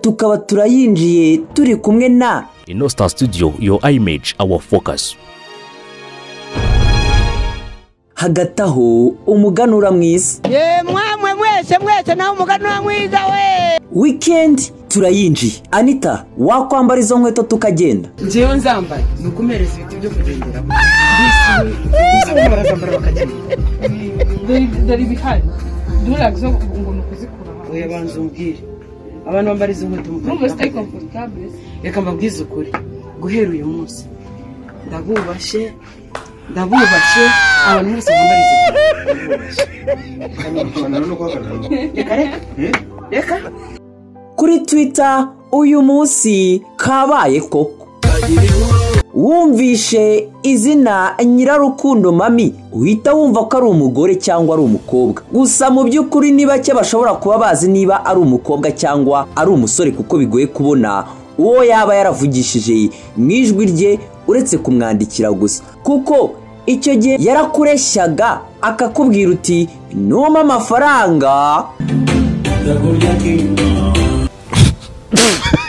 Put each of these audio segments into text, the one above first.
tukaba turayinjiye turi kumwe na ino star studio your image our focus hagati aho umuganura mwiza ye mwamwe mwese mwese nawe umuganura mwiza we wikendi turayinjiye anita wakwambara izo nkweto tukagenda njyewe nzambaye ni ukumereza ibiti byo kugenderaho mbese barazambara bakagenda dore ibihari dore zo ngo ni ukuzikura oya banza umbwire abantu bambara izo nkweto reka mbabwize ukuri. Guhera uyu munsi ndabubashe ndabubashe abantu bose bambara izo nkweto reka reka. Reka. Kuri twitter uyu munsi kabaye koko. Wumvishe izina nyirarukundo mami. Uhita wumva ko ari umugore cyangwa ari umukobwa. Gusa mu by'ukuri ni bake bashobora kuba bazi niba ari umukobwa cyangwa ari umusore kuko bigoye kubona uwo yaba yaravugishije mu ijwi rye uretse kumwandikira gusa. Kuko icyo gihe yarakureshyaga akakubwira uti numa amafaranga.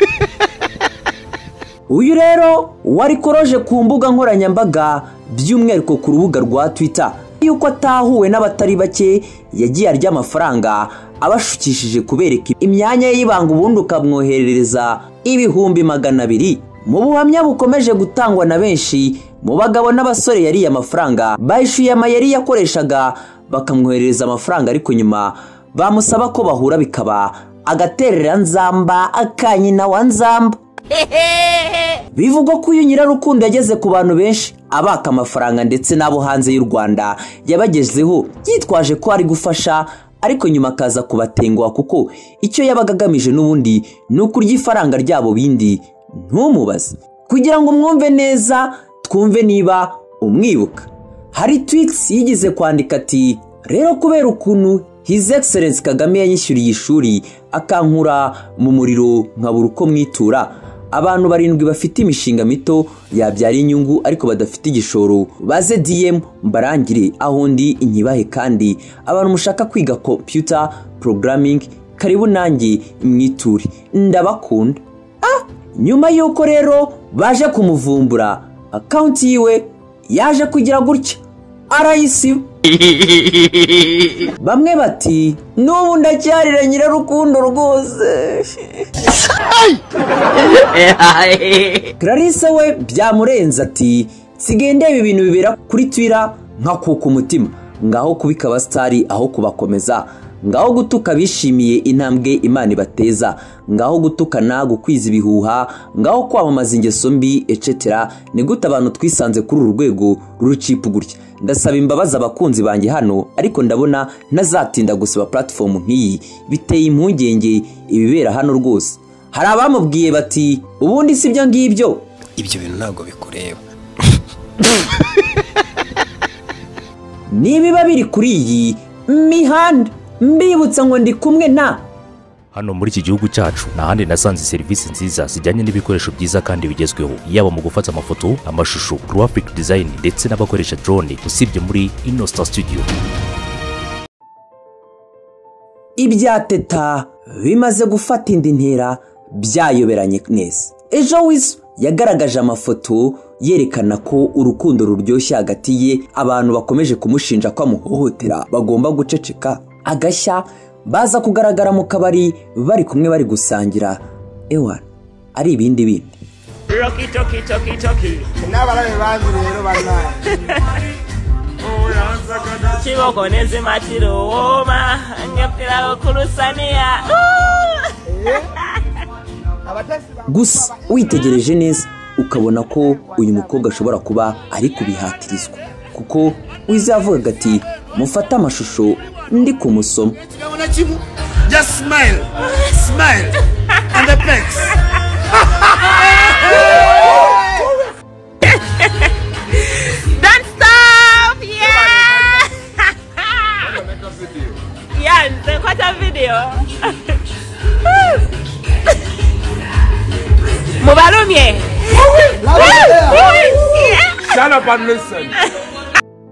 uyu rero wari koroje ku mbuga nkoranyambaga by'umwihariko ku rubuga rwa twitter. Yuko atahuwe n'abatari bake yagiye arya amafaranga abashukishije kubereka imyanya y'ibanga ubundi ukamwoherereza ibihumbi magana abiri. Mu buhamya bukomeje gutangwa na benshi mu bagabo n'abasore yariye amafaranga bahishuye amayeri yakoreshaga bakamwoherereza amafaranga ariko nyuma bamusaba ko bahura bikaba agaterera nzamba akanyina wa nzamba. Bivugwa ko uyu nyirarukundo yageze ku bantu benshi abaka amafaranga ndetse n'abo hanze y'u rwanda yabagezeho yitwaje ko ari gufasha ariko nyuma akaza kubatenguha kuko icyo yabaga agamije n'ubundi ni ukurya ifaranga ryabo bindi ntumubaze. Kugira ngo mwumve neza twumve niba umwibuka. Hari twitsi yigeze kwandika ati rero kubera ukuntu His Excellence Kagame yanyishyuriye ishuri akankura mu muriro nkabura uko mwitura. Abantu barindwi bafite imishinga mito yabyara inyungu ariko badafite igishoro. Baze DM mbarangire aho ndi inyibahe kandi. Abantu mushaka kwiga computer programming karibu nanjye mwiture ndabakunda. Ah nyuma y'uko rero baje kumuvumbura akawunti yiwe yaje kugira gutya. Arayisiba. Bamwe bati n'ubu ndacyarira nyirarukundo rwose. Clarisse we byamurenze ati nsigaye ndeba ibintu bibera kuri twira nkakuka umutima. Ngaho kubika abasitari aho kubakomeza ngaho gutuka bishimiye intambwe imana ibateza. Ngaho gutukana gukwiza ibihuha. Ngaho kwamamaza ingeso mbi ecetera ni gute abantu twisanze kuri uru rwego ruricipu gutya? Ndasaba imbabazi abakunzi banjye hano ariko ndabona ntazatinda gusaba puratifomu nk'iyi. Biteye impungenge ibibera hano rwose. Hari abamubwiye bati ubundi si ibyo ngibyo? Ibyo bintu ntabwo bikureba. Nibiba biri kuri iyi mihanda. Mbibutsa ngo ndi kumwe na hano muri iki gihugu cyacu nta handi nasanze serivisi nziza zijyanye n'ibikoresho byiza kandi bigezweho. Yaba mu gufata amafoto amashusho graphic design ndetse n'abakoresha drone usibye muri ino star studio. Ibya teta bimaze gufata indi ntera byayoberanye neza. Ejo wizo yagaragaje amafoto yerekana ko urukundo ruryoshye hagati ye abantu bakomeje kumushinja ko amuhohotera bagomba guceceka. Agashya baza kugaragara mu kabari bari kumwe bari gusangira. Ewa ari ibindi bindi. N'abarabe banzi rero banaye. Kiboko nezimatiro woma. Nyapirawo kurusaniya gusa witegereje neza ukabona ko uyu mukobwa ashobora kuba ari kubihatirizwa kuko wizavugaga ati mufate amashusho ndi kumusoma Kikabona kimwe just smile smile and the pecs Don't stop! Yeah! yeah, nze nkwata video. Mubalumye. shut up and listen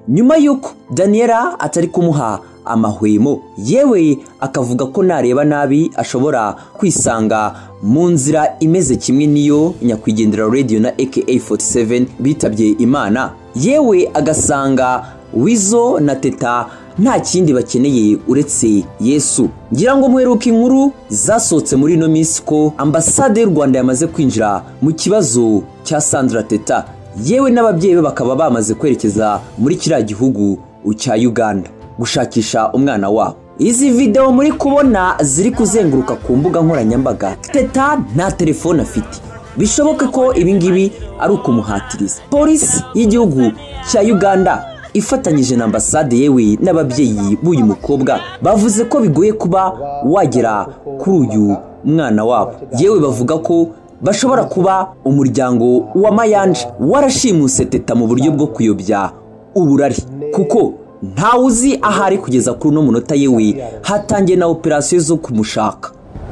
nyuma y'uko daniela atari kumuha amahwemo yewe akavuga ko nareba nabi ashobora kwisanga mu nzira imeze kimwe n'iyo nyakwigendera radiyo na aka 47 bitabye imana. Yewe agasanga wizo na teta nta kindi bakeneye uretse yesu. Ngira ngo muheruke inkuru zasohotse muri ino minsi ko ambasade y'u rwanda yamaze kwinjira mu kibazo cya sandra teta. Yewe n'ababyeyi be bakaba bamaze kwerekeza muri kiriya gihugu cya uganda. Gushakisha umwana wabo. Izi videwo muri kubona ziri kuzenguruka ku mbuga nkoranyambaga. Teta nta telefone afite. Bishoboke ko ibingibi ari ukumuhatiriza. Polisi y'igihugu cya uganda ifatanyije na ambasade yewe n'ababyeyi b'uyu mukobwa bavuze ko bigoye kuba wagera kuri uyu mwana wabo. Yewe bavuga ko bashobora kuba umuryango wa mayanje warashimuse teta mu buryo bwo kuyobya uburari. Kuko ntawe uzi aho ari kugeza kuri uno munota yewe hatangiye na operasiyo zo kumushaka.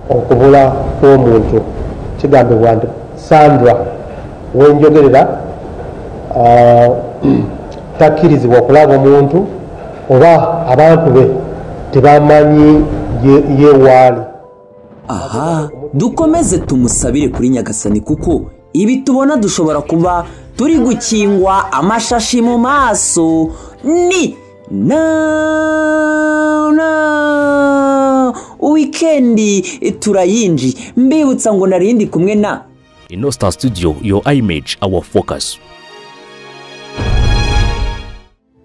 Okubula kw'omuntu kigambibwa nti sandra. Wenjogerera ah, takkirizibwa okulaba omuntu oba abantu be tebamanyi ye- ye waali. Aha dukomeze tumusabire kuri nyagasani kuko ibi tubona dushobora kuba turi gukingwa amashashi mu maso. Ni na na wikendi turayinji. Mbibutsa ngo narindi kumwe na ino star studio your image our focus.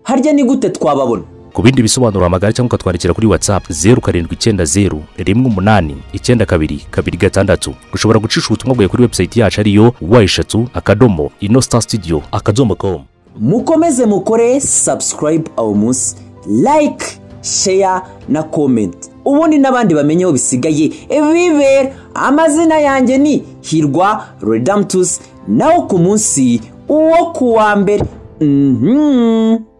Harya ni gute twababona? Ku bindi bisobanuro hamagara cyangwa ukatwandikira kuri whatsapp zeru karindwi icyenda zeru rimwe umunani icyenda kabiri kabiri gatandatu. Ushobora gucisha ubutumwa bwawe kuri website yacu ariyo wa eshatu akadomo ino star studio akadomo com. Mukomeze mukore subscribe aho munsi like share na comment. Ubundi n'abandi bamenye aho bisigaye bibera amazina yanjye ni hirwa redamtus naho ku munsi wo ku wa mbere mhm.